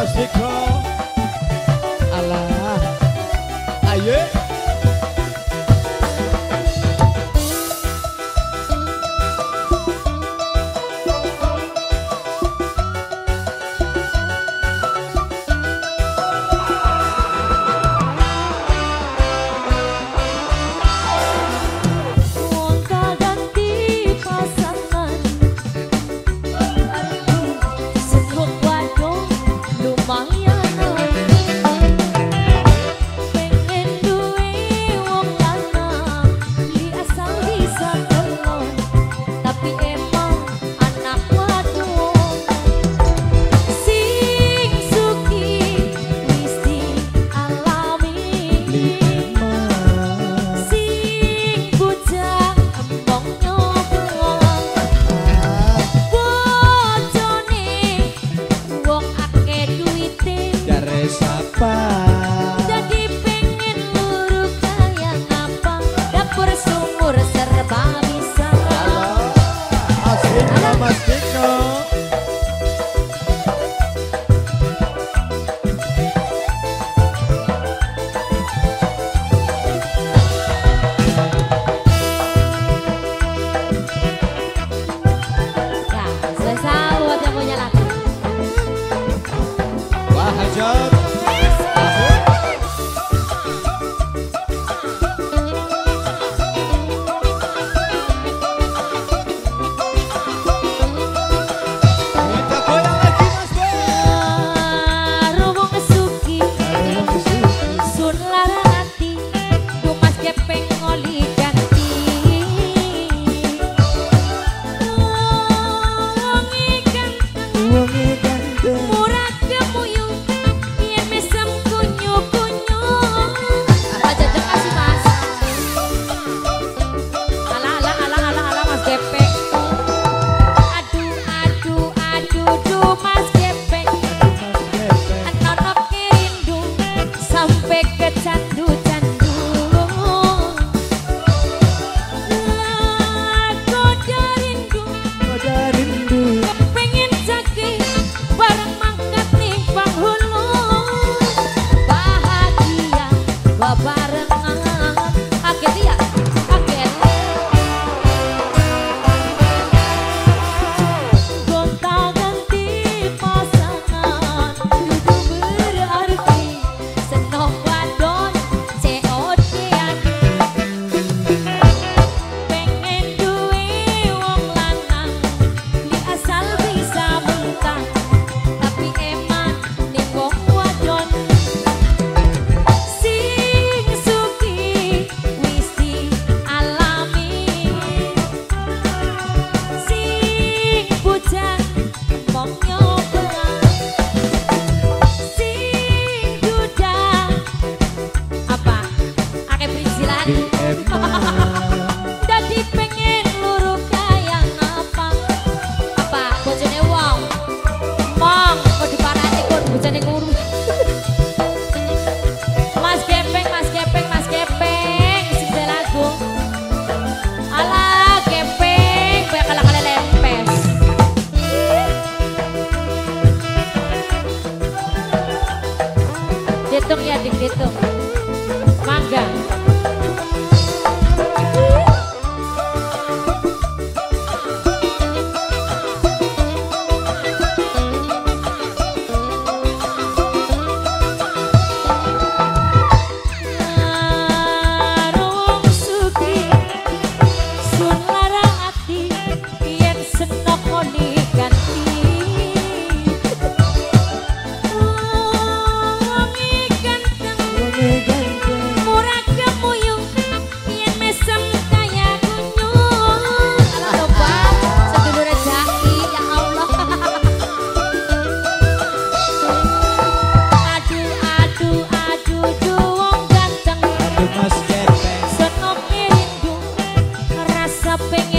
Mas de dihitung mangga papel.